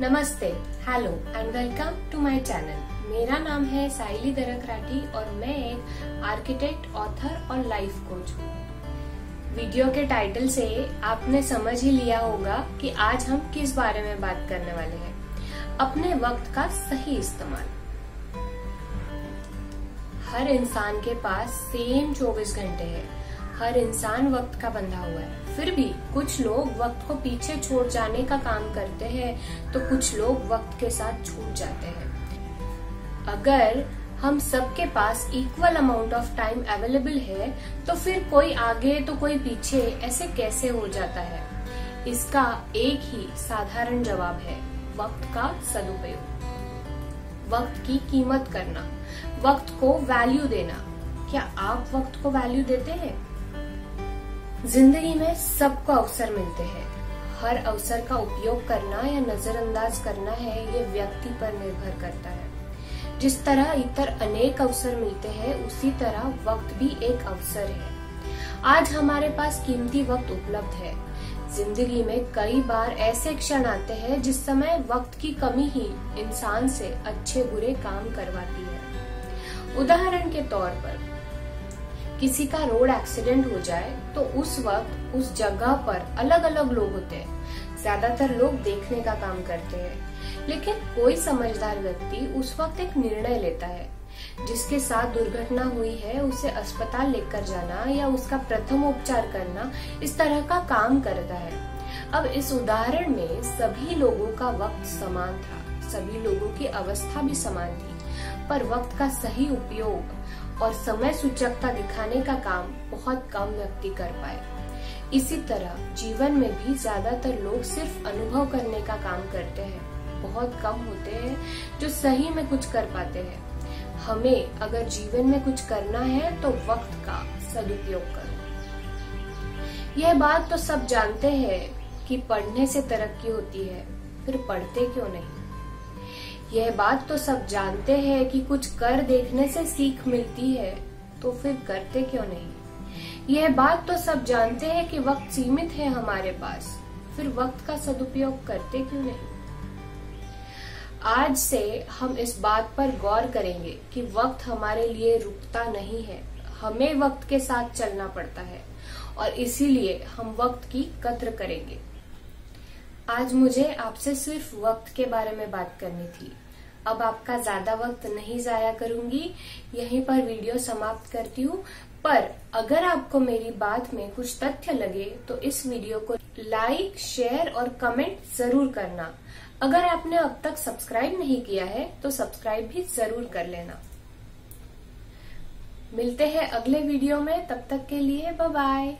नमस्ते, hello and welcome to my channel मेरा नाम है साइली दरक राठी और मैं एक आर्किटेक्ट ऑथर और लाइफ कोच हूँ। वीडियो के टाइटल से आपने समझ ही लिया होगा कि आज हम किस बारे में बात करने वाले हैं। अपने वक्त का सही इस्तेमाल। हर इंसान के पास सेम 24 घंटे है। हर इंसान वक्त का बंधा हुआ है। फिर भी कुछ लोग वक्त को पीछे छोड़ जाने का काम करते हैं तो कुछ लोग वक्त के साथ छूट जाते हैं। अगर हम सबके पास equal amount of time available है तो फिर कोई आगे तो कोई पीछे ऐसे कैसे हो जाता है? इसका एक ही साधारण जवाब है, वक्त का सदुपयोग। वक्त की कीमत करना। वक्त को वैल्यू देना। क्या आप वक्त को वैल्यू देते हैं? ज़िंदगी में सबको अवसर मिलते हैं। हर अवसर का उपयोग करना या नजरअंदाज करना है, ये व्यक्ति पर निर्भर करता है। जिस तरह इतर अनेक अवसर मिलते हैं, उसी तरह वक्त भी एक अवसर है। आज हमारे पास कीमती वक्त उपलब्ध है। ज़िंदगी में कई बार ऐसे क्षण आते हैं, जिस समय वक्त की कमी ही इंसान से अच्छे बुरे काम करवाती है। उदाहरण के तौर पर किसी का रोड एक्सीडेंट हो जाए तो उस वक्त, उस जगह पर अलग अलग लोग होते हैं। ज़्यादातर लोग देखने का काम करते हैं। लेकिन कोई समझदार व्यक्ति उस वक्त एक निर्णय लेता है। जिसके साथ दुर्घटना हुई है, उसे अस्पताल लेकर जाना या उसका प्रथम उपचार करना, इस तरह का काम करता है। अब इस उदाहरण में सभी लोगों का वक्त समान था। सभी लोगों की अवस्था भी समान थी। पर वक्त का सही उपयोग और समय सूचकता दिखाने का काम बहुत कम व्यक्ति कर पाए। इसी तरह जीवन में भी ज़्यादातर लोग सिर्फ़ अनुभव करने का काम करते हैं। बहुत कम होते हैं जो सही में कुछ कर पाते हैं। हमें अगर जीवन में कुछ करना है तो वक्त का सदुपयोग करो। यह बात तो सब जानते हैं कि पढ़ने से तरक्की होती है, फिर पढ़ते क्यों नहीं? यह बात तो सब जानते हैं कि कुछ कर देखने से सीख मिलती है तो फिर करते क्यों नहीं? यह बात तो सब जानते हैं कि वक्त सीमित है हमारे पास, फिर वक्त का सदुपयोग करते क्यों नहीं? आज से हम इस बात पर गौर करेंगे कि वक्त हमारे लिए रुकता नहीं है, हमें वक्त के साथ चलना पड़ता है, और इसीलिए हम वक्त की कद्र करेंगे। आज मुझे आपसे सिर्फ़ वक्त के बारे में बात करनी थी। अब आपका ज़्यादा वक्त नहीं जाया करूँगी, यहीं पर वीडियो समाप्त करती हूँ। पर अगर आपको मेरी बात में कुछ तथ्य लगे तो इस वीडियो को लाइक, शेयर और कमेंट ज़रूर करना। अगर आपने अब तक सब्सक्राइब नहीं किया है तो सब्सक्राइब भी ज़रूर कर लेना। मिलते हैं अगले वीडियो में, तब तक के लिए बाय